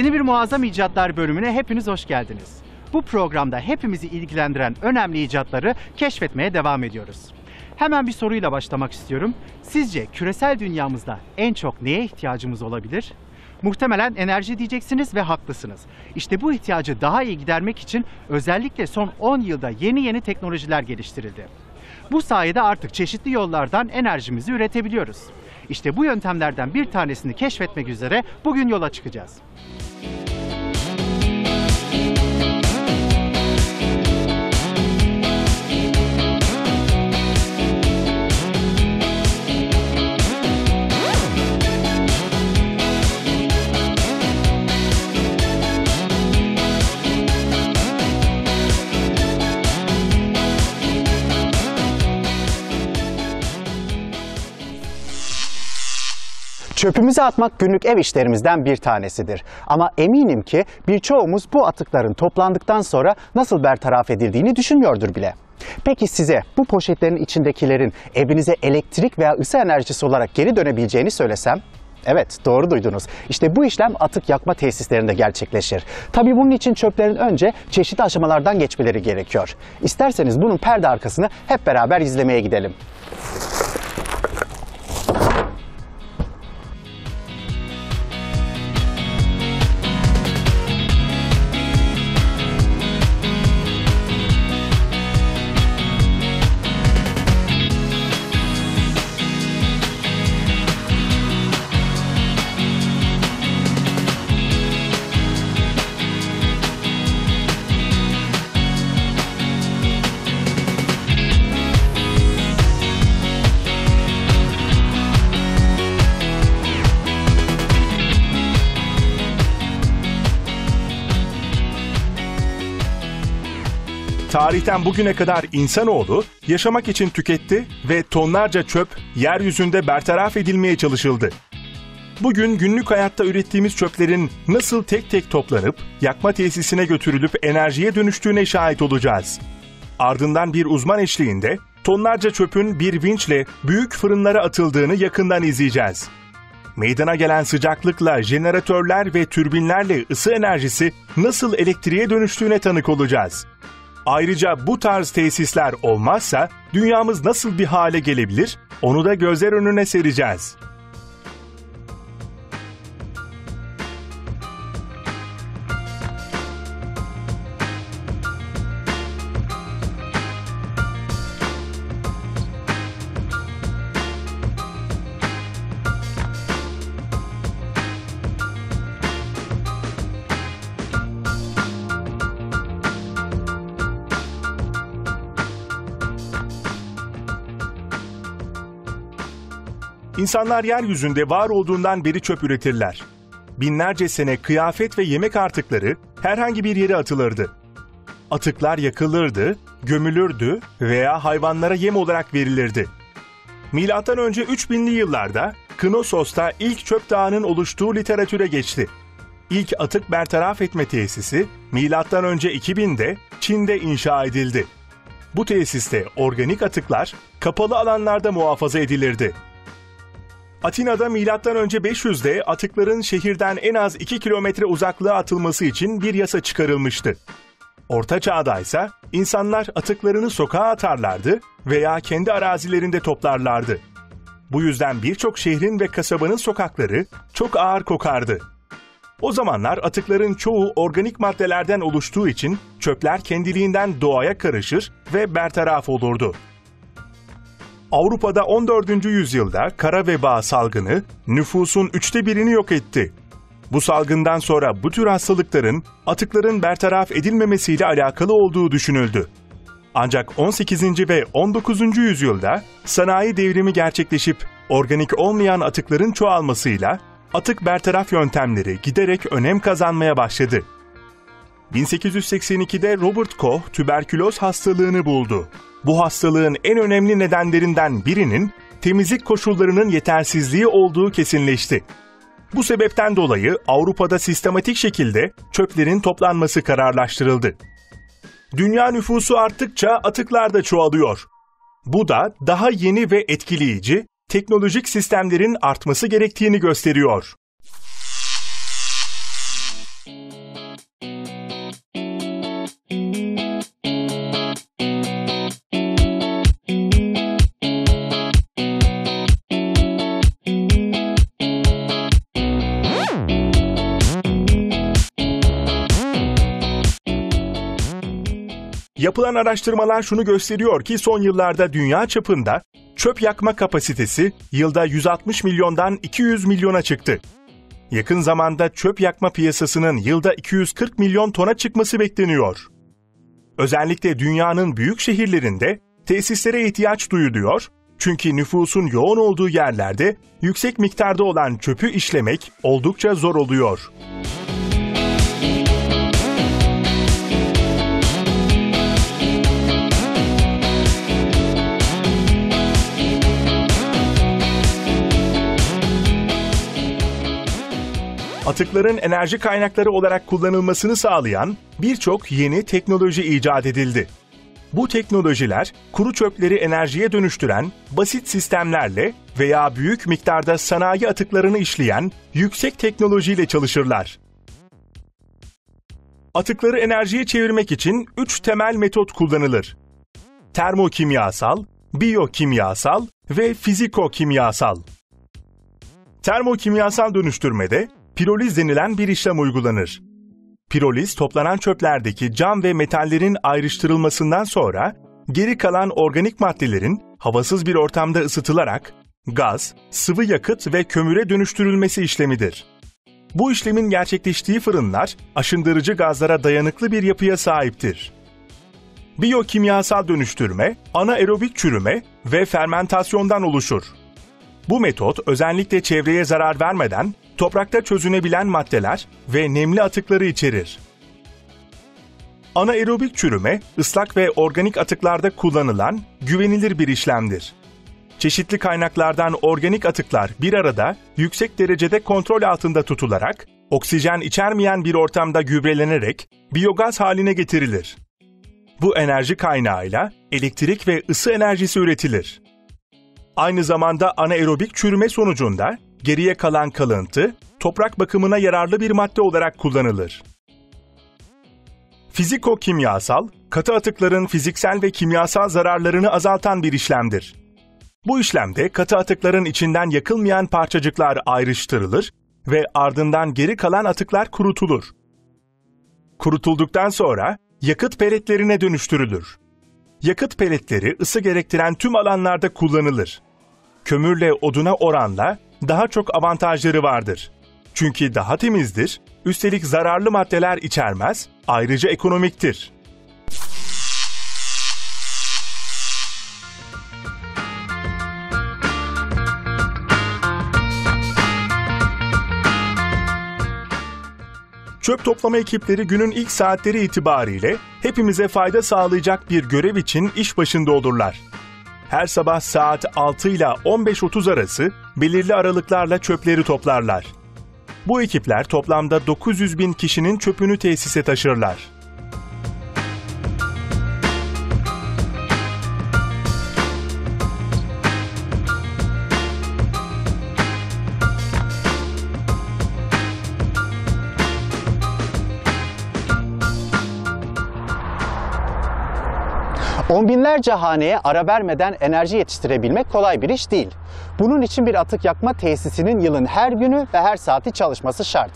Yeni bir Muazzam İcatlar bölümüne hepiniz hoş geldiniz. Bu programda hepimizi ilgilendiren önemli icatları keşfetmeye devam ediyoruz. Hemen bir soruyla başlamak istiyorum. Sizce küresel dünyamızda en çok neye ihtiyacımız olabilir? Muhtemelen enerji diyeceksiniz ve haklısınız. İşte bu ihtiyacı daha iyi gidermek için özellikle son 10 yılda yeni yeni teknolojiler geliştirildi. Bu sayede artık çeşitli yollardan enerjimizi üretebiliyoruz. İşte bu yöntemlerden bir tanesini keşfetmek üzere bugün yola çıkacağız. Çöpümüzü atmak günlük ev işlerimizden bir tanesidir. Ama eminim ki birçoğumuz bu atıkların toplandıktan sonra nasıl bertaraf edildiğini düşünmüyordur bile. Peki size bu poşetlerin içindekilerin evinize elektrik veya ısı enerjisi olarak geri dönebileceğini söylesem? Evet doğru duydunuz. İşte bu işlem atık yakma tesislerinde gerçekleşir. Tabii bunun için çöplerin önce çeşitli aşamalardan geçmeleri gerekiyor. İsterseniz bunun perde arkasını hep beraber izlemeye gidelim. Tarihten bugüne kadar insanoğlu yaşamak için tüketti ve tonlarca çöp yeryüzünde bertaraf edilmeye çalışıldı. Bugün günlük hayatta ürettiğimiz çöplerin nasıl tek tek toplanıp yakma tesisine götürülüp enerjiye dönüştüğüne şahit olacağız. Ardından bir uzman eşliğinde tonlarca çöpün bir vinçle büyük fırınlara atıldığını yakından izleyeceğiz. Meydana gelen sıcaklıkla jeneratörler ve türbinlerle ısı enerjisi nasıl elektriğe dönüştüğüne tanık olacağız. Ayrıca bu tarz tesisler olmazsa dünyamız nasıl bir hale gelebilir? Onu da gözler önüne sereceğiz. İnsanlar yeryüzünde var olduğundan beri çöp üretirler. Binlerce sene kıyafet ve yemek artıkları herhangi bir yere atılırdı. Atıklar yakılırdı, gömülürdü veya hayvanlara yem olarak verilirdi. Milattan önce 3000'li yıllarda Knosos'ta ilk çöp dağının oluştuğu literatüre geçti. İlk atık bertaraf etme tesisi milattan önce 2000'de Çin'de inşa edildi. Bu tesiste organik atıklar kapalı alanlarda muhafaza edilirdi. Atina'da M.Ö. 500'de atıkların şehirden en az 2 kilometre uzaklığa atılması için bir yasa çıkarılmıştı. Orta Çağ'da ise insanlar atıklarını sokağa atarlardı veya kendi arazilerinde toplarlardı. Bu yüzden birçok şehrin ve kasabanın sokakları çok ağır kokardı. O zamanlar atıkların çoğu organik maddelerden oluştuğu için çöpler kendiliğinden doğaya karışır ve bertaraf olurdu. Avrupa'da 14. yüzyılda kara veba salgını nüfusun üçte birini yok etti. Bu salgından sonra bu tür hastalıkların atıkların bertaraf edilmemesiyle alakalı olduğu düşünüldü. Ancak 18. ve 19. yüzyılda sanayi devrimi gerçekleşip organik olmayan atıkların çoğalmasıyla atık bertaraf yöntemleri giderek önem kazanmaya başladı. 1882'de Robert Koch tüberküloz hastalığını buldu. Bu hastalığın en önemli nedenlerinden birinin temizlik koşullarının yetersizliği olduğu kesinleşti. Bu sebepten dolayı Avrupa'da sistematik şekilde çöplerin toplanması kararlaştırıldı. Dünya nüfusu arttıkça atıklar da çoğalıyor. Bu da daha yeni ve etkileyici teknolojik sistemlerin artması gerektiğini gösteriyor. Yapılan araştırmalar şunu gösteriyor ki son yıllarda dünya çapında çöp yakma kapasitesi yılda 160 milyondan 200 milyona çıktı. Yakın zamanda çöp yakma piyasasının yılda 240 milyon tona çıkması bekleniyor. Özellikle dünyanın büyük şehirlerinde tesislere ihtiyaç duyuluyor çünkü nüfusun yoğun olduğu yerlerde yüksek miktarda olan çöpü işlemek oldukça zor oluyor. Atıkların enerji kaynakları olarak kullanılmasını sağlayan birçok yeni teknoloji icat edildi. Bu teknolojiler kuru çöpleri enerjiye dönüştüren basit sistemlerle veya büyük miktarda sanayi atıklarını işleyen yüksek teknolojiyle çalışırlar. Atıkları enerjiye çevirmek için üç temel metot kullanılır. Termokimyasal, biyokimyasal ve fizikokimyasal. Termokimyasal dönüştürmede piroliz denilen bir işlem uygulanır. Piroliz toplanan çöplerdeki cam ve metallerin ayrıştırılmasından sonra geri kalan organik maddelerin havasız bir ortamda ısıtılarak gaz, sıvı yakıt ve kömüre dönüştürülmesi işlemidir. Bu işlemin gerçekleştiği fırınlar aşındırıcı gazlara dayanıklı bir yapıya sahiptir. Biyokimyasal dönüştürme, anaerobik çürüme ve fermentasyondan oluşur. Bu metot özellikle çevreye zarar vermeden toprakta çözünebilen maddeler ve nemli atıkları içerir. Anaerobik çürüme, ıslak ve organik atıklarda kullanılan güvenilir bir işlemdir. Çeşitli kaynaklardan organik atıklar bir arada yüksek derecede kontrol altında tutularak, oksijen içermeyen bir ortamda gübrelenerek biyogaz haline getirilir. Bu enerji kaynağıyla elektrik ve ısı enerjisi üretilir. Aynı zamanda anaerobik çürüme sonucunda geriye kalan kalıntı toprak bakımına yararlı bir madde olarak kullanılır. Fiziko-kimyasal, katı atıkların fiziksel ve kimyasal zararlarını azaltan bir işlemdir. Bu işlemde katı atıkların içinden yakılmayan parçacıklar ayrıştırılır ve ardından geri kalan atıklar kurutulur. Kurutulduktan sonra yakıt peletlerine dönüştürülür. Yakıt peletleri ısı gerektiren tüm alanlarda kullanılır. Kömürle oduna oranla daha çok avantajları vardır. Çünkü daha temizdir, üstelik zararlı maddeler içermez, ayrıca ekonomiktir. Çöp toplama ekipleri günün ilk saatleri itibariyle hepimize fayda sağlayacak bir görev için iş başında olurlar. Her sabah saat 6 ile 15.30 arası belirli aralıklarla çöpleri toplarlar. Bu ekipler toplamda 900 bin kişinin çöpünü tesise taşırlar. On binlerce haneye ara vermeden enerji yetiştirebilmek kolay bir iş değil. Bunun için bir atık yakma tesisinin yılın her günü ve her saati çalışması şart.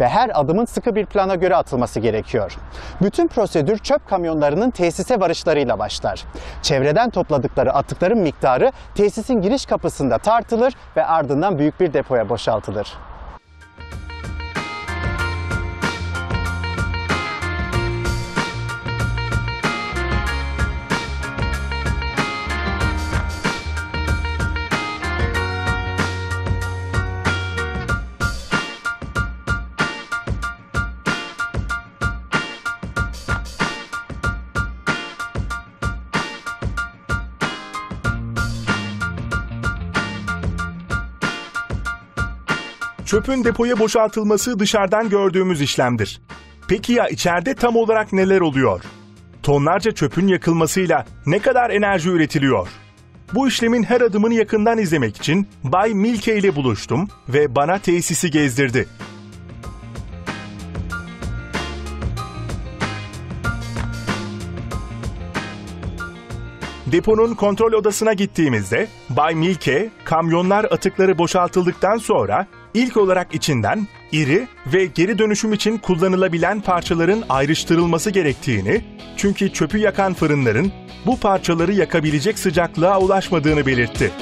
Ve her adımın sıkı bir plana göre atılması gerekiyor. Bütün prosedür çöp kamyonlarının tesise varışlarıyla başlar. Çevreden topladıkları atıkların miktarı tesisin giriş kapısında tartılır ve ardından büyük bir depoya boşaltılır. Çöpün depoya boşaltılması dışarıdan gördüğümüz işlemdir. Peki ya içeride tam olarak neler oluyor? Tonlarca çöpün yakılmasıyla ne kadar enerji üretiliyor? Bu işlemin her adımını yakından izlemek için Bay Milke ile buluştum ve bana tesisi gezdirdi. Deponun kontrol odasına gittiğimizde Bay Milke, kamyonlar atıkları boşaltıldıktan sonra İlk olarak içinden iri ve geri dönüşüm için kullanılabilen parçaların ayrıştırılması gerektiğini, çünkü çöpü yakan fırınların bu parçaları yakabilecek sıcaklığa ulaşmadığını belirtti.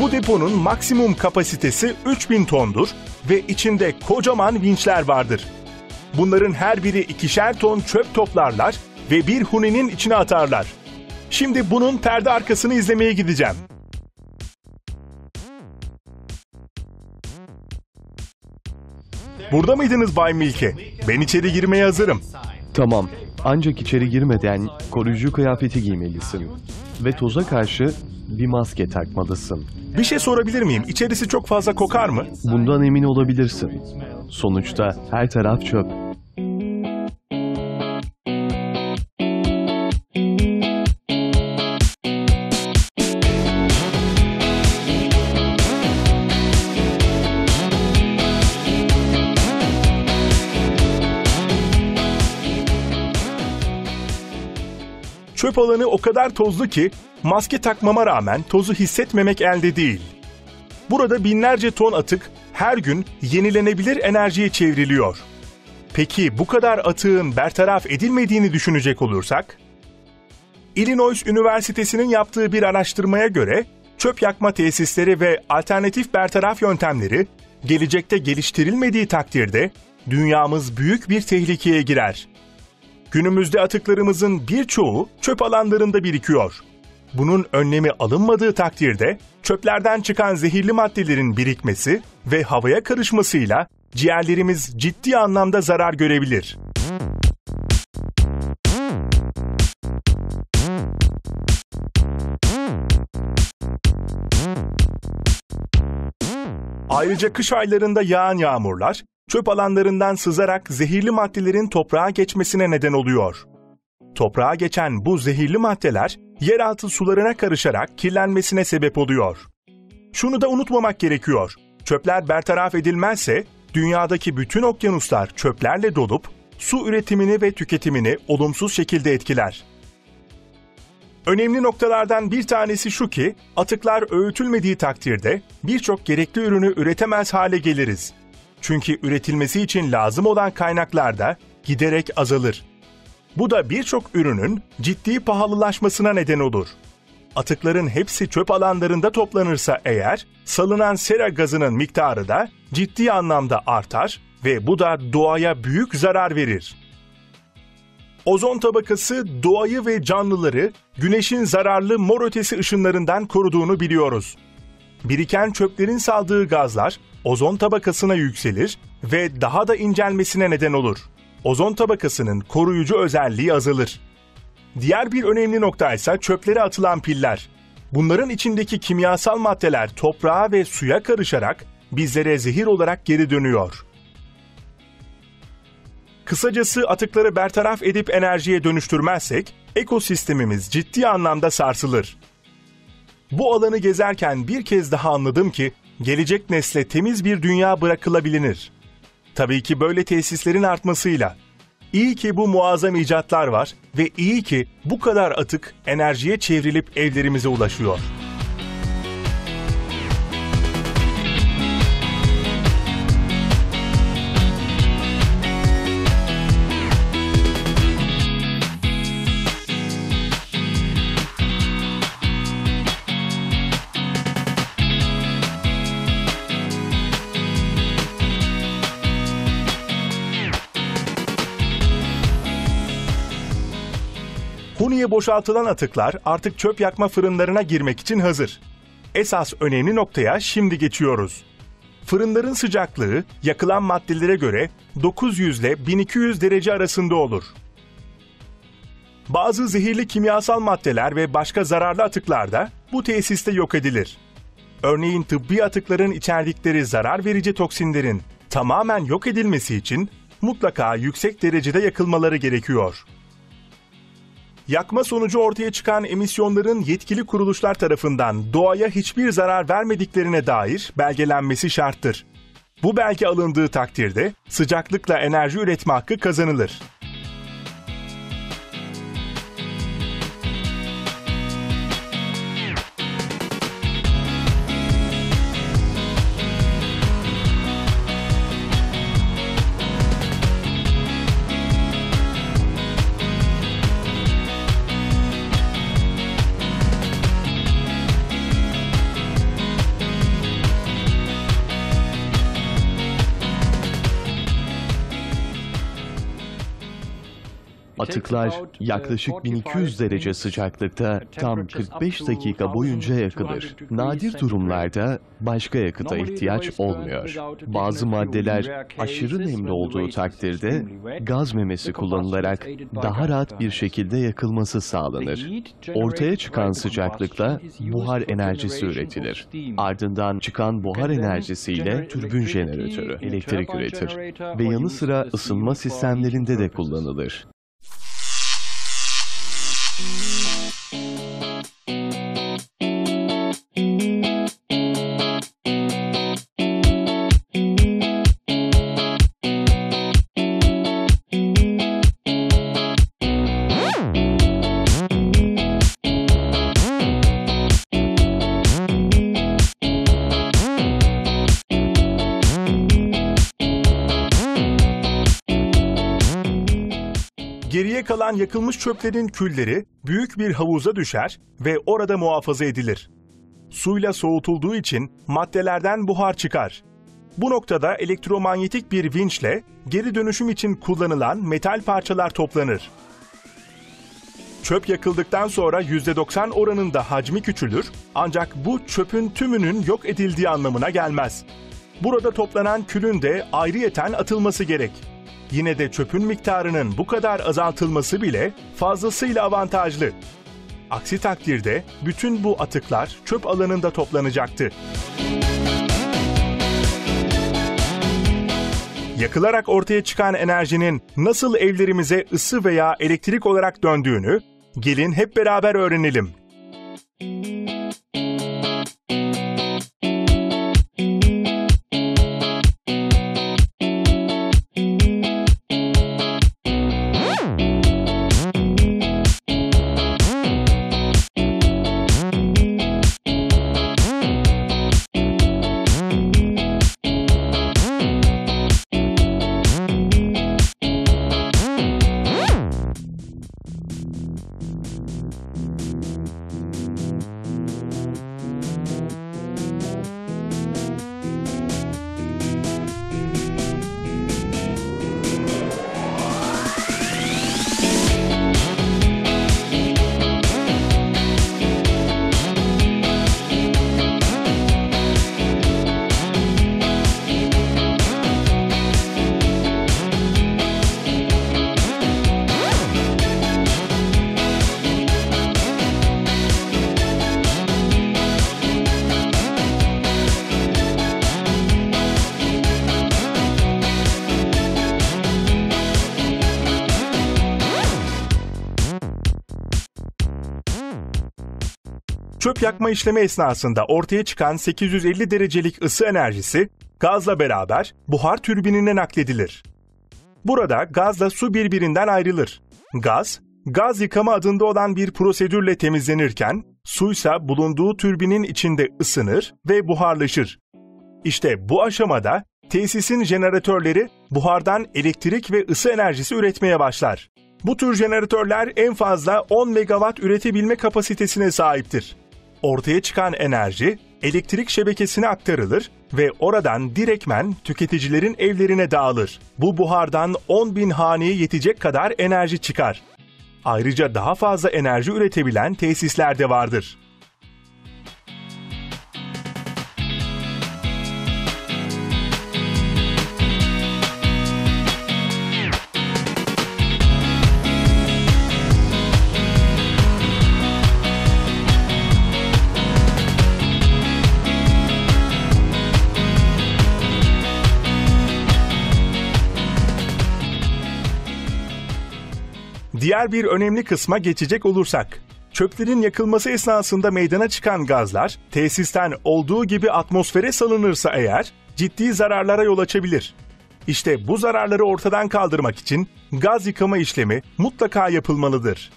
Bu deponun maksimum kapasitesi 3000 tondur ve içinde kocaman vinçler vardır. Bunların her biri ikişer ton çöp toplarlar ve bir huninin içine atarlar. Şimdi bunun perde arkasını izlemeye gideceğim. Burada mıydınız Bay Milke? Ben içeri girmeye hazırım. Tamam. Ancak içeri girmeden koruyucu kıyafeti giymelisin. Ve toza karşı bir maske takmalısın. Bir şey sorabilir miyim? İçerisi çok fazla kokar mı? Bundan emin olabilirsin. Sonuçta her taraf çöp. Çöp alanı o kadar tozlu ki maske takmama rağmen tozu hissetmemek elde değil. Burada binlerce ton atık her gün yenilenebilir enerjiye çevriliyor. Peki bu kadar atığın bertaraf edilmediğini düşünecek olursak? Illinois Üniversitesi'nin yaptığı bir araştırmaya göre çöp yakma tesisleri ve alternatif bertaraf yöntemleri gelecekte geliştirilmediği takdirde dünyamız büyük bir tehlikeye girer. Günümüzde atıklarımızın birçoğu çöp alanlarında birikiyor. Bunun önlemi alınmadığı takdirde çöplerden çıkan zehirli maddelerin birikmesi ve havaya karışmasıyla ciğerlerimiz ciddi anlamda zarar görebilir. Ayrıca kış aylarında yağan yağmurlar çöp alanlarından sızarak zehirli maddelerin toprağa geçmesine neden oluyor. Toprağa geçen bu zehirli maddeler yeraltı sularına karışarak kirlenmesine sebep oluyor. Şunu da unutmamak gerekiyor. Çöpler bertaraf edilmezse dünyadaki bütün okyanuslar çöplerle dolup su üretimini ve tüketimini olumsuz şekilde etkiler. Önemli noktalardan bir tanesi şu ki, atıklar öğütülmediği takdirde birçok gerekli ürünü üretemez hale geliriz. Çünkü üretilmesi için lazım olan kaynaklar da giderek azalır. Bu da birçok ürünün ciddi pahalılaşmasına neden olur. Atıkların hepsi çöp alanlarında toplanırsa eğer, salınan sera gazının miktarı da ciddi anlamda artar ve bu da doğaya büyük zarar verir. Ozon tabakası doğayı ve canlıları güneşin zararlı mor ötesi ışınlarından koruduğunu biliyoruz. Biriken çöplerin saldığı gazlar ozon tabakasına yükselir ve daha da incelmesine neden olur. Ozon tabakasının koruyucu özelliği azalır. Diğer bir önemli nokta ise çöplere atılan piller. Bunların içindeki kimyasal maddeler toprağa ve suya karışarak bizlere zehir olarak geri dönüyor. Kısacası atıkları bertaraf edip enerjiye dönüştürmezsek ekosistemimiz ciddi anlamda sarsılır. Bu alanı gezerken bir kez daha anladım ki gelecek nesle temiz bir dünya bırakılabilir. Tabii ki böyle tesislerin artmasıyla. İyi ki bu muazzam icatlar var ve iyi ki bu kadar atık enerjiye çevrilip evlerimize ulaşıyor. Huni'ye boşaltılan atıklar artık çöp yakma fırınlarına girmek için hazır. Esas önemli noktaya şimdi geçiyoruz. Fırınların sıcaklığı yakılan maddelere göre 900 ile 1200 derece arasında olur. Bazı zehirli kimyasal maddeler ve başka zararlı atıklar da bu tesiste yok edilir. Örneğin tıbbi atıkların içerdikleri zarar verici toksinlerin tamamen yok edilmesi için mutlaka yüksek derecede yakılmaları gerekiyor. Yakma sonucu ortaya çıkan emisyonların yetkili kuruluşlar tarafından doğaya hiçbir zarar vermediklerine dair belgelenmesi şarttır. Bu belge alındığı takdirde sıcaklıkla enerji üretme hakkı kazanılır. Atıklar yaklaşık 1200 derece sıcaklıkta tam 45 dakika boyunca yakılır. Nadir durumlarda başka yakıta ihtiyaç olmuyor. Bazı maddeler aşırı nemli olduğu takdirde gaz memesi kullanılarak daha rahat bir şekilde yakılması sağlanır. Ortaya çıkan sıcaklıkla buhar enerjisi üretilir. Ardından çıkan buhar enerjisiyle türbün jeneratörü elektrik üretir ve yanı sıra ısınma sistemlerinde de kullanılır. Kalan yakılmış çöplerin külleri büyük bir havuza düşer ve orada muhafaza edilir. Suyla soğutulduğu için maddelerden buhar çıkar. Bu noktada elektromanyetik bir vinçle geri dönüşüm için kullanılan metal parçalar toplanır. Çöp yakıldıktan sonra %90 oranında hacmi küçülür ancak bu çöpün tümünün yok edildiği anlamına gelmez. Burada toplanan külün de ayrıyeten atılması gerek. Yine de çöpün miktarının bu kadar azaltılması bile fazlasıyla avantajlı. Aksi takdirde bütün bu atıklar çöp alanında toplanacaktı. Yakılarak ortaya çıkan enerjinin nasıl evlerimize ısı veya elektrik olarak döndüğünü gelin hep beraber öğrenelim. Çöp yakma işlemi esnasında ortaya çıkan 850 derecelik ısı enerjisi gazla beraber buhar türbinine nakledilir. Burada gazla su birbirinden ayrılır. Gaz, gaz yıkama adında olan bir prosedürle temizlenirken, suysa bulunduğu türbinin içinde ısınır ve buharlaşır. İşte bu aşamada tesisin jeneratörleri buhardan elektrik ve ısı enerjisi üretmeye başlar. Bu tür jeneratörler en fazla 10 megawatt üretebilme kapasitesine sahiptir. Ortaya çıkan enerji elektrik şebekesine aktarılır ve oradan direkmen tüketicilerin evlerine dağılır. Bu buhardan 10 bin haneye yetecek kadar enerji çıkar. Ayrıca daha fazla enerji üretebilen tesisler de vardır. Diğer bir önemli kısma geçecek olursak, çöplerin yakılması esnasında meydana çıkan gazlar tesisten olduğu gibi atmosfere salınırsa eğer ciddi zararlara yol açabilir. İşte bu zararları ortadan kaldırmak için gaz yıkama işlemi mutlaka yapılmalıdır.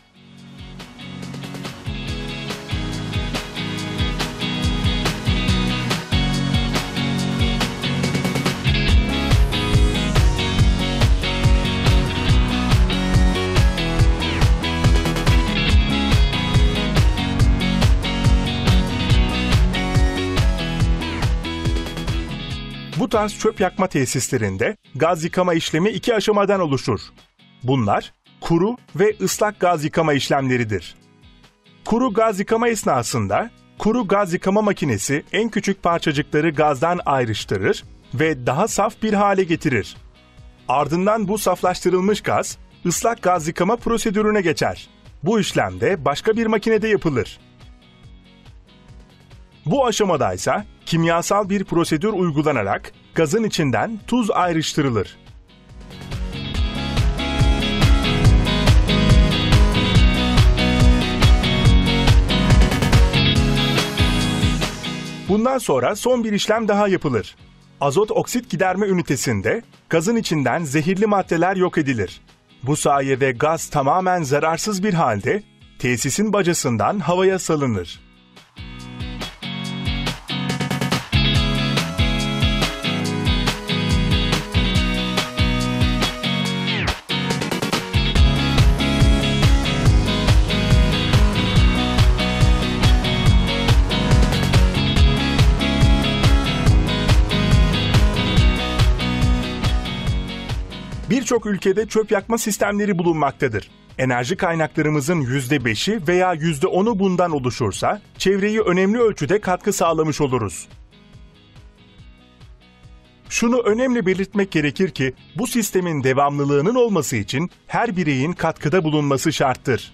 Bu çöp yakma tesislerinde gaz yıkama işlemi iki aşamadan oluşur. Bunlar kuru ve ıslak gaz yıkama işlemleridir. Kuru gaz yıkama esnasında kuru gaz yıkama makinesi en küçük parçacıkları gazdan ayrıştırır ve daha saf bir hale getirir. Ardından bu saflaştırılmış gaz ıslak gaz yıkama prosedürüne geçer. Bu işlem de başka bir makinede yapılır. Bu aşamada ise kimyasal bir prosedür uygulanarak gazın içinden tuz ayrıştırılır. Bundan sonra son bir işlem daha yapılır. Azot oksit giderme ünitesinde gazın içinden zehirli maddeler yok edilir. Bu sayede gaz tamamen zararsız bir halde tesisin bacasından havaya salınır. Birçok ülkede çöp yakma sistemleri bulunmaktadır. Enerji kaynaklarımızın %5'i veya %10'u bundan oluşursa, çevreyi önemli ölçüde katkı sağlamış oluruz. Şunu önemli belirtmek gerekir ki, bu sistemin devamlılığının olması için her bireyin katkıda bulunması şarttır.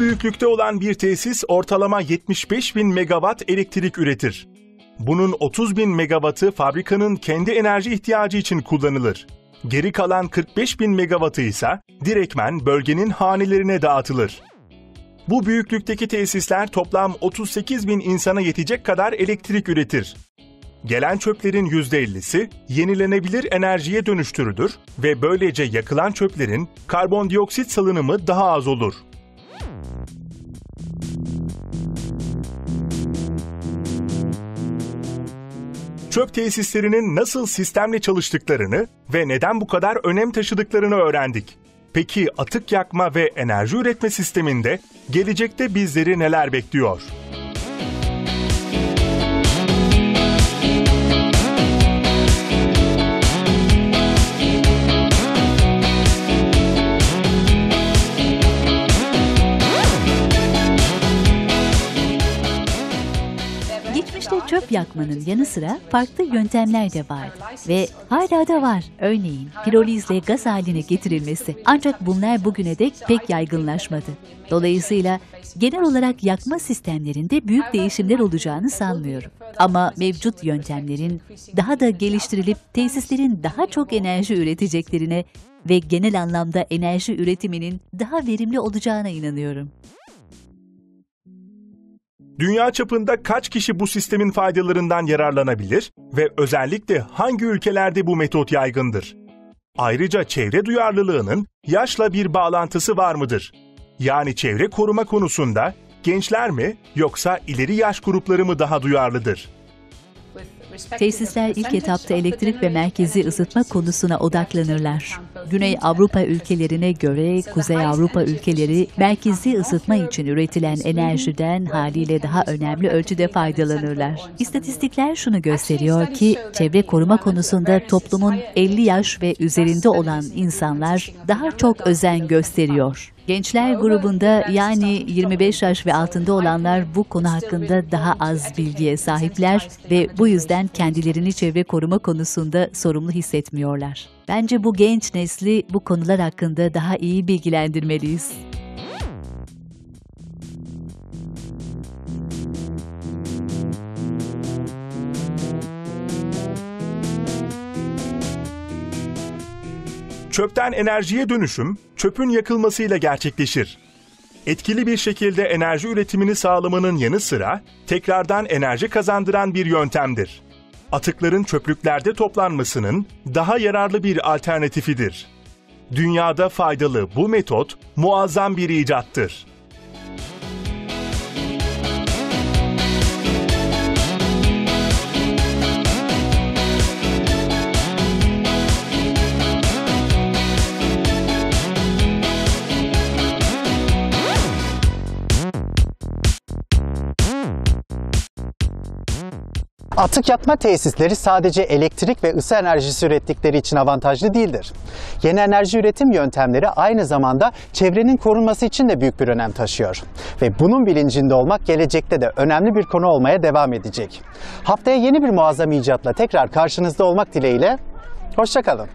Büyüklükte olan bir tesis ortalama 75 bin megawatt elektrik üretir. Bunun 30 bin megawattı fabrikanın kendi enerji ihtiyacı için kullanılır. Geri kalan 45 bin megawattı ise direktmen bölgenin hanelerine dağıtılır. Bu büyüklükteki tesisler toplam 38 bin insana yetecek kadar elektrik üretir. Gelen çöplerin %50'si yenilenebilir enerjiye dönüştürülür ve böylece yakılan çöplerin karbondioksit salınımı daha az olur. Çöp tesislerinin nasıl sistemle çalıştıklarını ve neden bu kadar önem taşıdıklarını öğrendik. Peki atık yakma ve enerji üretme sisteminde gelecekte bizleri neler bekliyor? Yakmanın yanı sıra farklı yöntemler de vardı ve hala da var. Örneğin pirolizle gaz haline getirilmesi. Ancak bunlar bugüne dek pek yaygınlaşmadı. Dolayısıyla genel olarak yakma sistemlerinde büyük değişimler olacağını sanmıyorum. Ama mevcut yöntemlerin daha da geliştirilip tesislerin daha çok enerji üreteceklerine ve genel anlamda enerji üretiminin daha verimli olacağına inanıyorum. Dünya çapında kaç kişi bu sistemin faydalarından yararlanabilir ve özellikle hangi ülkelerde bu metot yaygındır? Ayrıca çevre duyarlılığının yaşla bir bağlantısı var mıdır? Yani çevre koruma konusunda gençler mi yoksa ileri yaş grupları mı daha duyarlıdır? Tesisler ilk etapta elektrik ve merkezi ısıtma konusuna odaklanırlar. Güney Avrupa ülkelerine göre Kuzey Avrupa ülkeleri merkezi ısıtma için üretilen enerjiden haliyle daha önemli ölçüde faydalanırlar. İstatistikler şunu gösteriyor ki çevre koruma konusunda toplumun 50 yaş ve üzerinde olan insanlar daha çok özen gösteriyor. Gençler grubunda yani 25 yaş ve altında olanlar bu konu hakkında daha az bilgiye sahipler ve bu yüzden kendilerini çevre koruma konusunda sorumlu hissetmiyorlar. Bence bu genç nesli bu konular hakkında daha iyi bilgilendirmeliyiz. Çöpten enerjiye dönüşüm, çöpün yakılmasıyla gerçekleşir. Etkili bir şekilde enerji üretimini sağlamanın yanı sıra tekrardan enerji kazandıran bir yöntemdir. Atıkların çöplüklerde toplanmasının daha yararlı bir alternatifidir. Dünyada faydalı bu metot muazzam bir icattır. Atık yakma tesisleri sadece elektrik ve ısı enerjisi ürettikleri için avantajlı değildir. Yeni enerji üretim yöntemleri aynı zamanda çevrenin korunması için de büyük bir önem taşıyor. Ve bunun bilincinde olmak gelecekte de önemli bir konu olmaya devam edecek. Haftaya yeni bir muazzam icatla tekrar karşınızda olmak dileğiyle, hoşçakalın.